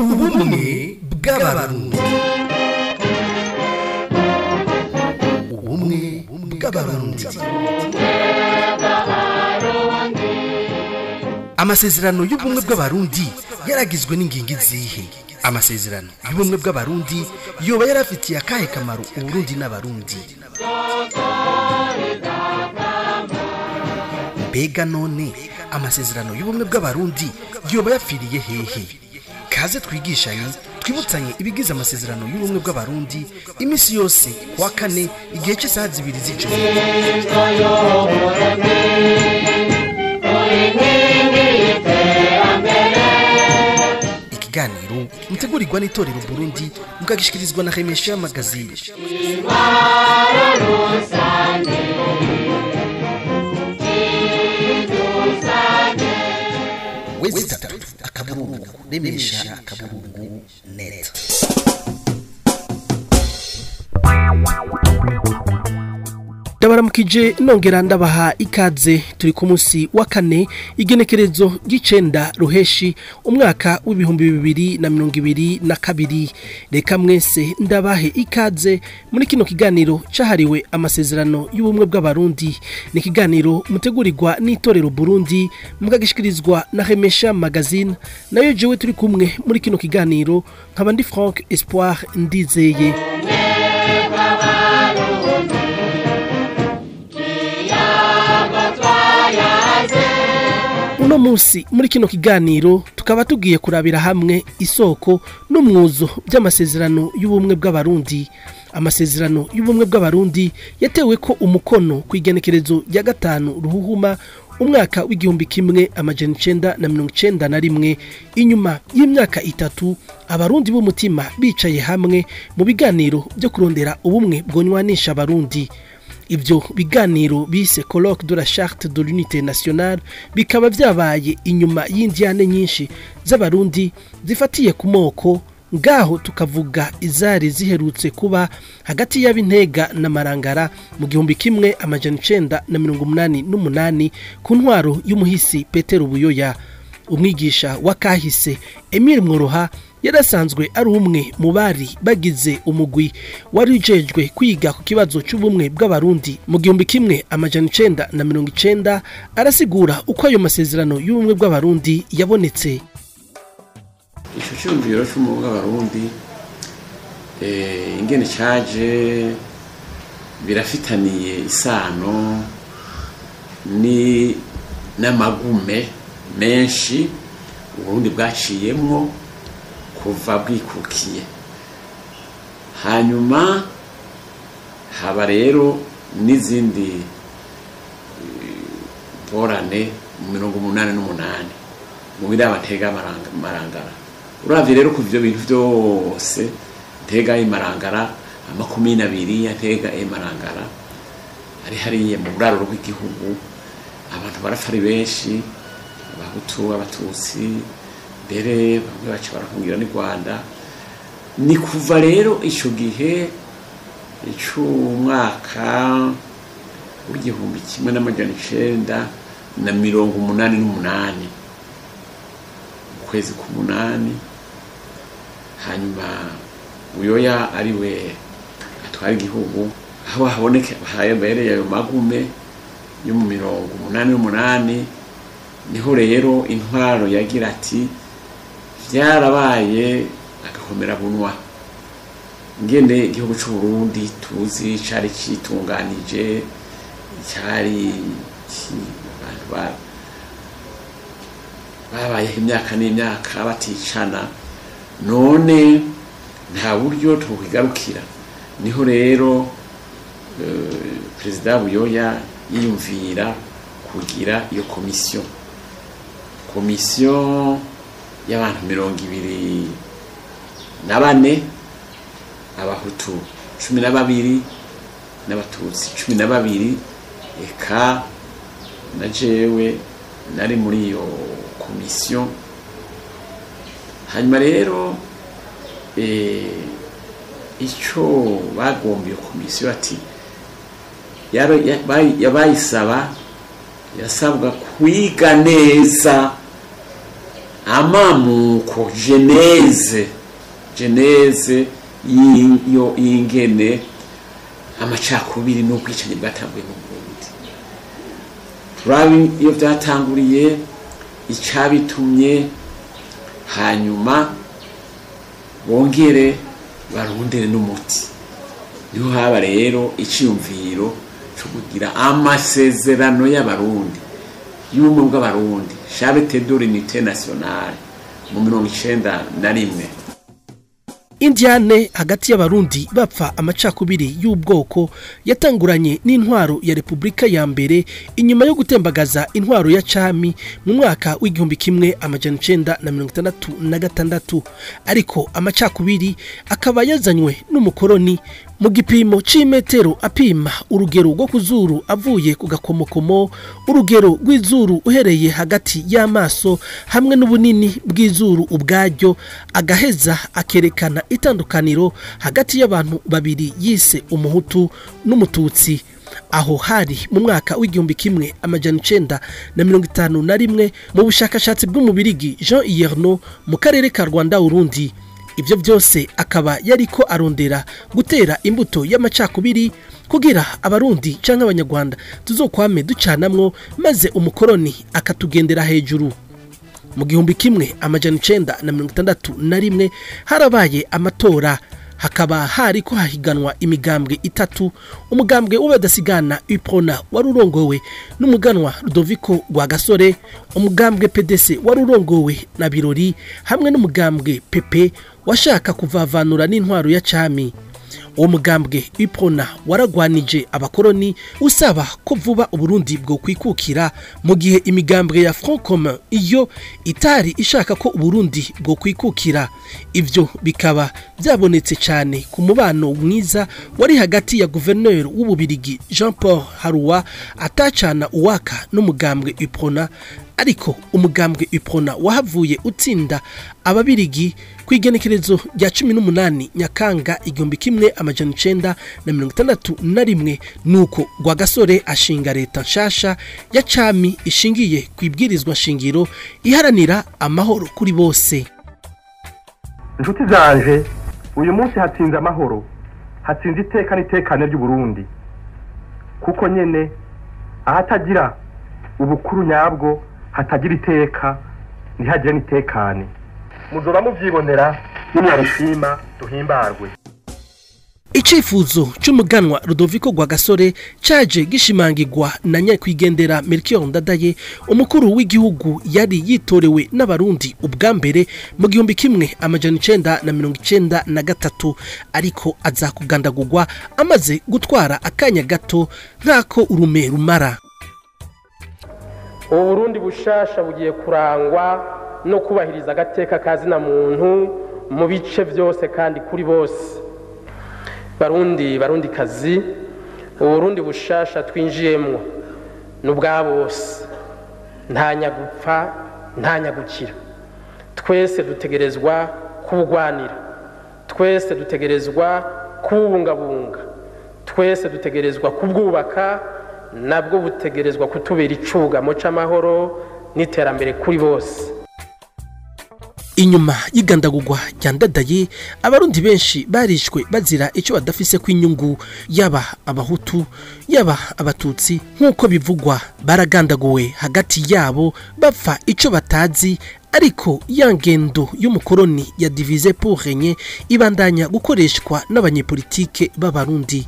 ubumwe bw'abarundi ubumwe bw'abarundi amasezerano y'ubumwe bw'abarundi yaragizwe n'ingingo izihe? Amasezerano y'ubumwe bw'abarundi yoba yarafitiye akahe kamaro uburundi n'abarundi? Mbega none amasezerano y'ubumwe bw'abarundi yoba yapfiriye hehe? Kaze twigishanye twibutsanye ibigize amasezerano y'ubumwe bw'abarundi iminsi yose kuwa kane igihe cy'isaha zibiri z'ijoro. Ikiganiro mutegurirwa n'itorero burundi mukagishyikirizwa na remesha magazine wezi remesha akaburungu net. Ndabaramukije nongera ndabaha ikaze. Turi ku munsi wa kane igenekerezo ry'icenda ruheshi umwaka w'ibihumbi bibiri na mirongo ibiri na kabiri. Reka mwese ndabahe ikaze. Muri kino kiganiro cahariwe amasezerano y'ubumwe bw'abarundi. Ni ikiganiro mutegurirwa n'itorero burundi mukagishikirizwa na remesha magazine. Nayo jewe turi kumwe muri kino kiganiro nkaba ndi frank espoir ndizeye. Munsi muri kino kiganiro tukaba tugiye kurabira hamwe isoko n'umwuzo by'amasezerano y'ubumwe bw'abarundi. Amasezerano y'ubumwe bw'abarundi yatewe ko umukono ku igenekerezo rya gatanu ruhuhuma umwaka w'igihumbi kimwe amajana icenda na mirongo icenda na rimwe. Inyuma y'imyaka itatu abarundi b'umutima bicaye hamwe mu biganiro byo kurondera ubumwe bwonywanisha abarundi. Ibyo biganiro bise colloque de la charte de l'unité nationale bikaba byabaye inyuma y'indyane nyinshi z'abarundi zifatiye ku moko ngaho tukavuga izari ziherutse kuba hagati y'abintega na marangara mu gihumbi kimwe amajana icenda na mirongo umunani n'umunani ku ntwaro y'umuhisi petero buyoya umwigisha wa kahise emile mworoha yarasanzwe ari umwe mu bari bagize umugwi wari ujejwe kwiga ku kibazo cy'ubumwe bw'abarundi. Mu gihumbi kimwe amajana icenda na mirongo icenda arasigura uko ayo masezerano y'ubumwe bw'abarundi yabonetse. Ico cyumviro cy'umwuga w'abarundi ingene caje birafitaniye isano ni n'amagume menshi uburundi bwaciyemwo. Kuva bwikukiye. Hanyuma haba rero n'izindi ngorane mu mirongo umunani n'umunani mu biriya batega amarangara uravye rero ku ivyo bintu vyose ntega imarangara amakumi n'abiri atega imarangara ari hariya mu buraro bw'igihugu abantu barapfa ari benshi abahutu abatutsi mbere bamwe baca barahungira n'u rwanda. Ni kuva rero icyo gihe cy'umwaka w'igihumbi kimwe n'amajana icenda na mirongo umunani n'umunani mu kwezi k'umunani. Hanyuma uyoya ari we atwara igihugu aho haboneke habereye ayo magume yo mu mirongo umunani n'umunani. Niho rero intwaro yagira ati byarabaye agakomera bunwa. Ngene igihugu cy'u Burundi tuzi cari citunganije cyari babayeho imyaka n'imyaka baticana. None nta buryo tukwigarukira ni ho rero perezida buyoya yiyumvira kugira iyo komisiyo. Komisiyo y'abantu mirongo ibiri na bane abahutu cumi na babiri n'abatutsi cumi na babiri eka na jewe nari muri iyo komisiyo hanyuma rero icyo bagomba iyo komisiyo ati yabayisaba yasabwa kwiga neza amamuko geneze. Geneze y'ingene amacakubiri n'ubwicanyi bwatanguye mu burundi. Turabi iyo byatanguriye icyabitumye hanyuma bongere barondere n'umuti. Niho haba rero icyiyumviro cyo kugira amasezerano y'abarundi. Y'ubumwe bw'abarundi charite de l'unité nationale mu mirongo icenda na rimwe. Indiane hagati y'abarundi bapfa amacakubiri y'ubwoko yatanguranye n'intwaro ya Repubulika ya mbere inyuma yo gutembagaza intwaro ya cami mu mwaka w'igihumbi kimwe amajana icenda na mirongo itandatu na gatandatu. Ariko amacakubiri akaba yazanywe n'umukoroni mu gipimo c'imetero apima urugero rwo kuzuru avuye ku gakomokomo urugero rw'izuru uhereye hagati y'amaso hamwe n'ubunini bw'izuru ubwaryo agaheza akerekana itandukaniro hagati y'abantu babiri yise umuhutu n'umututsi. Aho hari mu mwaka w'igihumbi kimwe amajana icenda na mirongo itanu na rimwe mu bushakashatsi bw'umubirigi jean iyerno mu karere ka rwanda urundi. Ibyo byose akaba yariko arondera gutera imbuto y'amacakubiri kugira abarundi canke abanyarwanda tuzokwame ducanamwo maze umukoroni akatugendera hejuru. Mu gihumbi kimwe amajana icenda na mirongo itandatu na rimwe harabaye amatora. Hakaba hari ko hahiganwa imigambwe itatu umugambwe w'abadasigana iprona wari urongowe n'umuganwa rudoviko rwa gasore umugambwe pdc wari urongowe na birori hamwe n'umugambwe pepe washaka kuvavanura n'intwaro ya cami. Uwo mugambwe iprona waragwanije abakoroni usaba ko vuba uburundi bwo kwikukira mu gihe imigambwe ya front commun iyo itari ishaka ko uburundi bwo kwikukira ivyo bikaba byabonetse cyane ku mubano mwiza wari hagati ya guverineri w'ububirigi jean paul haruwa atacana uwaka n'umugambwe iprona ariko umugambwe iprona wahavuye utsinda ababirigi ku igenekerezo rya cumi n'umunani nyakanga igihumbi kimwe amajana icenda na mirongo itandatu na rimwe nuko rwagasore ashinga leta nshasha ya cami ishingiye ku ibwirizwa shingiro iharanira amahoro kuri bose. Inshuti zanje uyu munsi hatsinze amahoro. Hatsinze iteka n'itekane ry'uburundi. Kuko nyene ahatagira ubukuru nyabwo hatagira iteka ntihagire n'itekane. Muzoba muvyibonera nimwarishima duhimbarwe. Icifuzo c'umuganwa rudoviko gasore caje gishimangirwa na nyakwigendera melchior ndadaye umukuru w'igihugu yari yitorewe n'abarundi ubwa mbere mu gihumbi kimwe amajana icenda na mirongo icenda na gatatu. Ariko aza kugandagurwa amaze gutwara akanya gato nk'ako urume rumara. Ubu burundi bushasha bugiye kurangwa no kubahiriza agateka ka zina muntu mu bice byose kandi kuri bose. Barundi barundi kazi uburundi bushasha twinjiyemwo. Ni ubwa bose. Nta nyagupfa nta nyagukira. Twese dutegerezwa kubugwanira. Twese dutegerezwa kububungabunga. Twese dutegerezwa kubwubaka nabwo butegerezwa kutubera icugamo c'amahoro n'iterambere kuri bose. Inyuma y'igandagurwa rya ndadaye abarundi benshi barishwe bazira icyo badafise kw'inyungu yaba abahutu yaba abatutsi. Nk'uko bivugwa baragandaguwe hagati yabo bapfa icyo batazi ariko ya ngendo y'umukoroni ya divize pour renye ibandanya gukoreshwa n'abanyepolitike b'abarundi.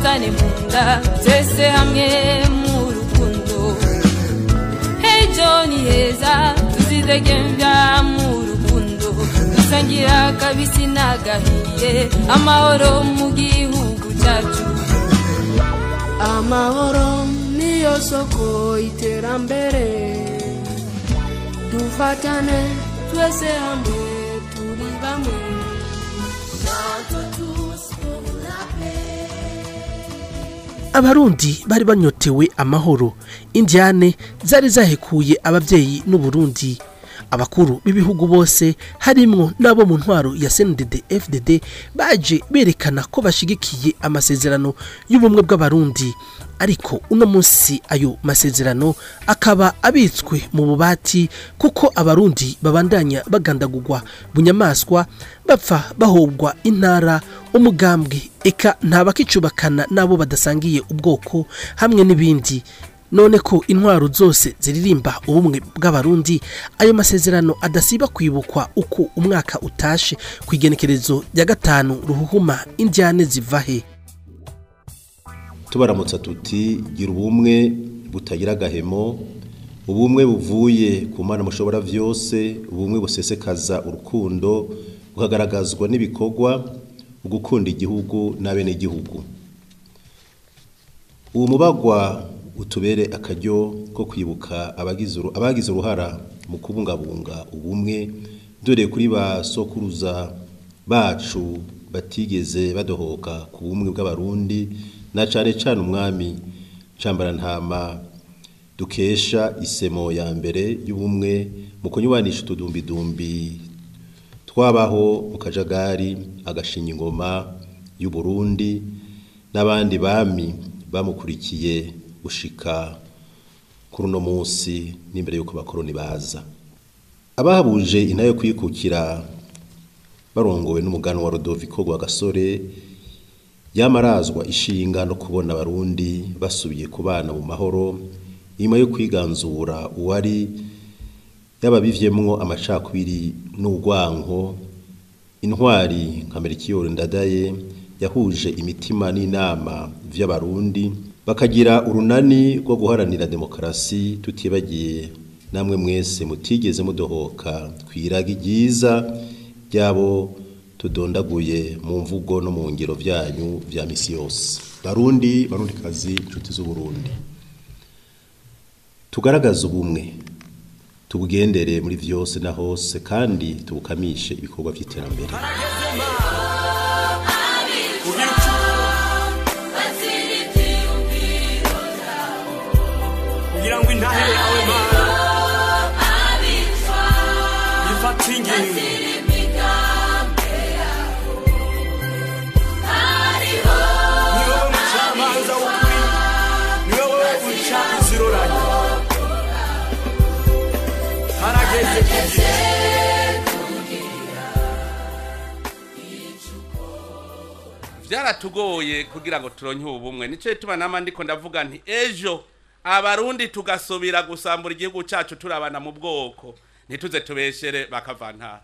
Dufatane mu nda twese hamwe mu rukundo hejo ni heza tuzidegembya mu rukundo dusangira akabisi n'agahiye amahoro mu gihugu cyacu amahoro niyo soko iterambere dufatane twese hamwe turi bamwe abarundi bari banyotewe amahoro. Indiane zari zahekuye ababyeyi n'uburundi. Abakuru b'ibihugu bose harimwo n'abo mu ntwaro ya CNDD FDD baje berekana ko bashigikiye amasezerano y'ubumwe bw'abarundi. Ariko uno munsi ayo masezerano akaba abitswe mu bubati kuko abarundi babandanya bagandagurwa bunyamaswa bapfa bahobwa intara umugambwe eka ntabakicubakana n'abo badasangiye ubwoko hamwe n'ibindi. None ko intwaro zose ziririmba ubumwe bw'abarundi ayo masezerano adasiba kwibukwa uko umwaka utashe ku igenekerezo rya gatanu ruhuhuma indiane ziva he. Tubaramutsa tuti gira ubumwe butagira agahemo ubumwe buvuye ku mana mushobora byose ubumwe busesekaza urukundo bukagaragazwa n'ibikorwa ugukunda igihugu n'abenegihugu. Uwo mubagwa utubere akaryo ko kwibuka abagize uruhara mu kubungabunga ubumwe dore kuri ba sokuruza bacu batigeze badohoka ku bumwe bw'abarundi na cyane cyane umwami ntama dukesha isemo ya mbere y'ubumwe mu kunywanisha utudumbidumbi twabaho mu kajagari agashinya ingoma y'uburundi n'abandi bami bamukurikiye gushika kuri uno munsi n'imbere y'uko abakoroni baza. Abahabuje intare yo kwikukira barongowe n'umugani wa Rodoviko rwa gasore yamarazwa ishinga no kubona abarundi basubiye kubana mu mahoro nyuma yo kwiganzura uwari yababivyemwo amacakubiri n'urwanko intwari nka Melchior Ndadaye yahuje imitima n'inama vy'abarundi bakagira urunani rwo guharanira demokarasi tutibagiye namwe mwese mutigeze mudohoka kwiraga ryiza ryabo tudondaguye mu mvugo no mu ngiro byanyu vya misi yose. Barundi barundi kazi inshuti z'uburundi. Tugaragaze ubumwe. Tubugendere muri vyose na hose kandi tubukamishe ibikorwa vy'iterambere. Kugira ngo yawe byaratugoye kugira ngo turonke ubumwe ni cyo gituma nama ndiko ndavuga nti ejo abarundi tugasubira gusambura igihugu cyacu turabana mu bwoko. Ntituze tubeshere bakavantara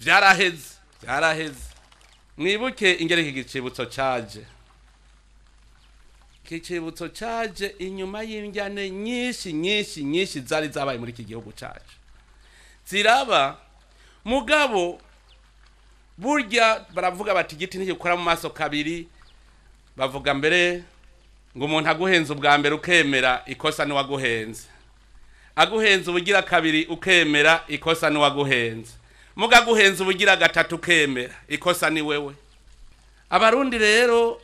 vyaraheze vyaraheze mwibuke ingere iki gicibutso caje. Iki cibutso caje inyuma y'indyane nyinshi nyinshi nyinshi zari zabaye muri iki gihugu cacu. Ziraba. Mugabo burya baravuga bati igiti ntigikora mu maso kabiri. Bavuga mbere ngo umuntu aguhenze ubwa mbere ukemera ikosa n'uwaguhenze. Aguhenze ubugira kabiri ukemera ikosa n'uwaguhenze. Muga aguhenze ubugira gatatu ukemera ikosa ni wewe. Abarundi rero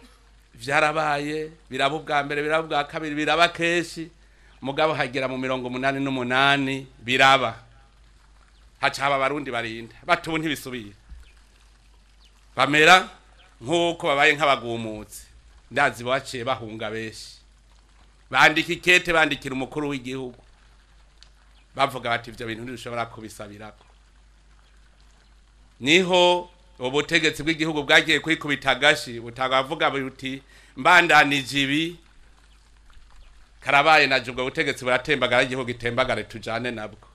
byarabaye biraba ubwa mbere biraba ubwa kabiri biraba kenshi. Mugabo hagera mu mirongo umunani n'umunani biraba. Haca haba abarundi barinda batubu ntibisubire bamera nk'uko babaye nk'abagumutsi ndazi baciye bahunga benshi. Bandika ikete bandikira umukuru w'igihugu. Bavuga bati ibyo bintu ntibishobora kubisabirako. Niho ubutegetsi bw'igihugu bwagiye kwikubita agashi butabavuga buti mbandanije ibi. Karabaye naje ubwo butegetsi buratembagara igihugu itembagare tujane nabwo.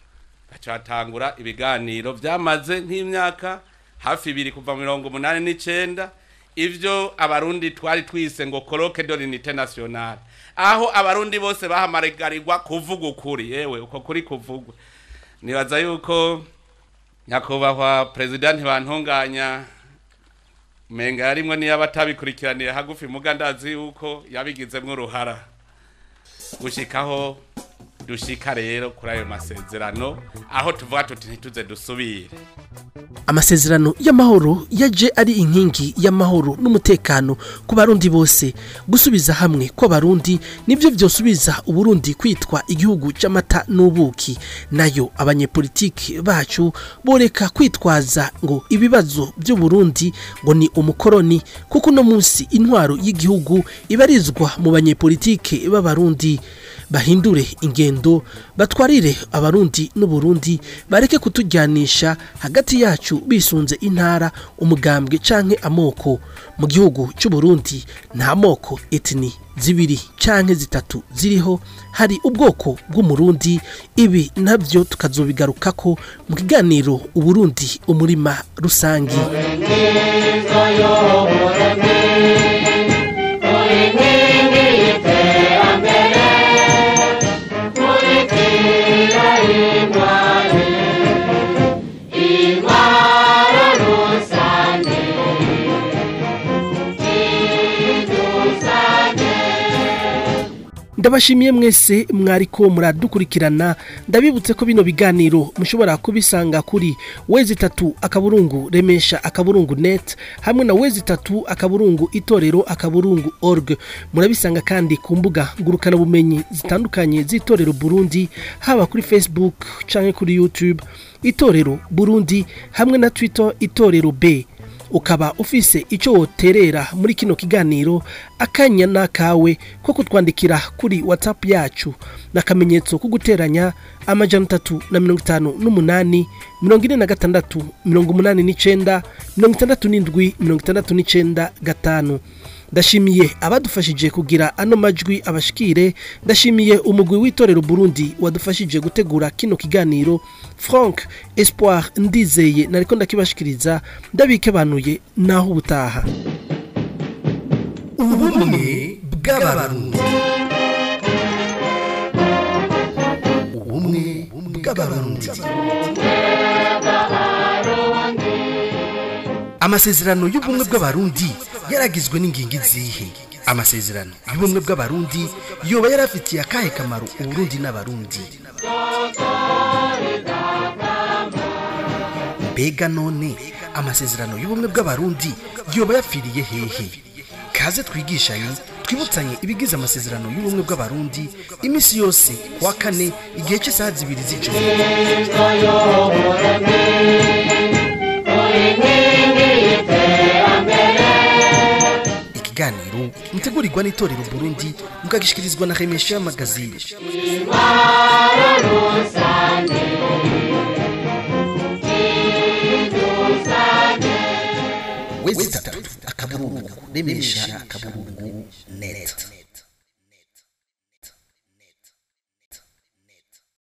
Baca batangura ibiganiro byamaze nk'imyaka hafi ibiri kuva mirongo umunani n'icenda. Ivyo abarundi twari twise ngo coloque de l'unité nationale aho abarundi bose bahamagarirwa kuvuga ukuri. Yewe uko kuri kuvugwa. Nibaza yuko nyakubahwa perezida ntibantunganya menga yarimwe niyo abatabikurikiraniye. Hagufi muga ndazi yuko yabigizemwo uruhara. Gushikaho dushika rero kuri ayo masezerano aho tuvuga tuti ntituze dusubire. Amasezerano y'amahoro yaje ari inkingi y'amahoro n'umutekano ku barundi bose. Gusubiza hamwe kw'abarundi ni byo byosubiza uburundi kwitwa igihugu cy'amata n'ubuki. Nayo abanyepolitiki bacu boreka kwitwaza ngo ibibazo by'uburundi ngo ni umukoroni kuko uno munsi intwaro y'igihugu ibarizwa mu banyepolitiki b'abarundi. Bahindure ingendo batwarire abarundi n'uburundi bareke kutujyanisha hagati yacu bisunze intara umugambwe canke amoko. Mu gihugu cy'uburundi nta moko etini zibiri canke zitatu ziriho. Hari ubwoko bw'umurundi ibi na byo tukazobigarukako mu kiganiro uburundi umurima rusangi. Ndabashimiye mwese mwariko muradukurikirana. Ndabibutse ko bino biganiro mushobora kubisanga kuri wezi itatu akaburungu remesha akaburungu net hamwe na wezi itatu akaburungu itorero akaburungu org. Murabisanga kandi ku mbuga ngurukanabumenyi zitandukanye z'itorero burundi haba kuri facebook canke kuri youtube. Itorero burundi hamwe na twitter itorero b. ukaba ufise icyo woterera muri kino kiganiro akanya n'akawe ko kutwandikira kuri whatsapp yacu. N'akamenyetso ko guteranya amajana atatu na mirongo itanu n'umunani mirongo ine na gatandatu mirongo umunani n'icenda mirongo itandatu n'indwi mirongo itandatu n'icenda gatanu. Ndashimiye abadufashije kugira ano majwi abashikire. Ndashimiye umugwi w'itorero Burundi wadufashije gutegura kino kiganiro. Frank Espoir ndizeye nariko ndakibashikiriza. Ndabikebanuye naho ubutaha. Ubumwe bw'abarundi. Ubumwe bw'abarundi. Amasezerano y'ubumwe bw'abarundi yaragizwe n'ingingo izihe? Amasezerano. Y'ubumwe bw'abarundi yoba yarafitiye akahe kamaro uburundi n'abarundi? Mbega none amasezerano y'ubumwe bw'abarundi yoba yapfiriye hehe? Kaze twigishanye twibutsanye ibigize amasezerano y'ubumwe bw'abarundi iminsi yose kuwa kane igihe cy'isaha zibiri z'ijoro. Ikiganiro. Mutegurirwa n'itorero burundi mukagishyikirizwa na remesha magazine wezi akaburungu remesha akaburungu net